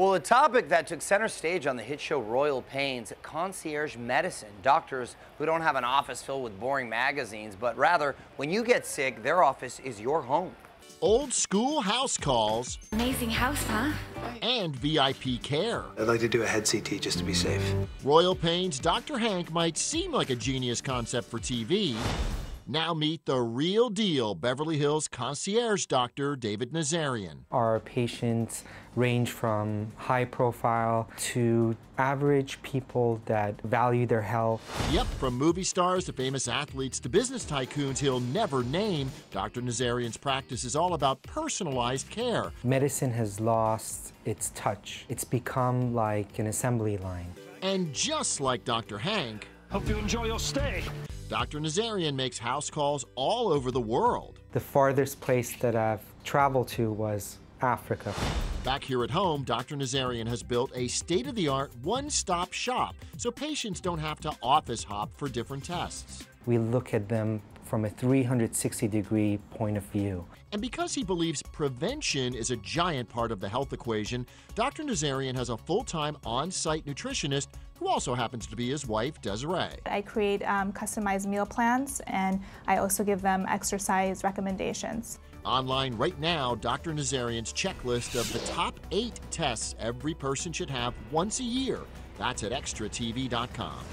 Well, a topic that took center stage on the hit show Royal Pains, concierge medicine. Doctors who don't have an office filled with boring magazines, but rather, when you get sick, their office is your home. Old school house calls. Amazing house, huh? And VIP care. I'd like to do a head CT just to be safe. Royal Pains Dr. Hank might seem like a genius concept for TV, now meet the real deal Beverly Hills concierge doctor David Nazarian. Our patients range from high profile to average people that value their health. Yep, from movie stars to famous athletes to business tycoons he'll never name, Dr. Nazarian's practice is all about personalized care. Medicine has lost its touch. It's become like an assembly line. And just like Dr. Hank, Hope you enjoy your stay. Dr. Nazarian makes house calls all over the world. The farthest place that I've traveled to was Africa. Back here at home, Dr. Nazarian has built a state of the art one stop shop so patients don't have to office hop for different tests. We look at them from a 360 degree point of view. And because he believes prevention is a giant part of the health equation, Dr. Nazarian has a full time on site nutritionist who also happens to be his wife, Desiree. I create um, customized meal plans and I also give them exercise recommendations. Online right now, Dr. Nazarian's checklist of the top eight tests every person should have once a year. That's at extratv.com.